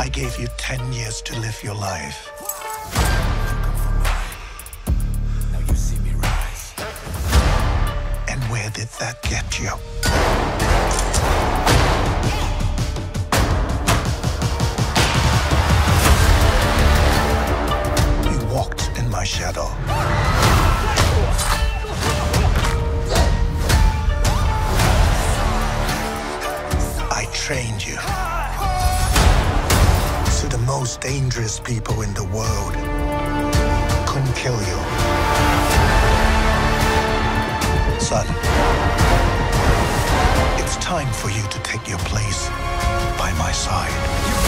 I gave you 10 years to live your life. Now you see me rise. And where did that get you? You walked in my shadow. I trained you. Most dangerous people in the world couldn't kill you. Son, it's time for you to take your place by my side.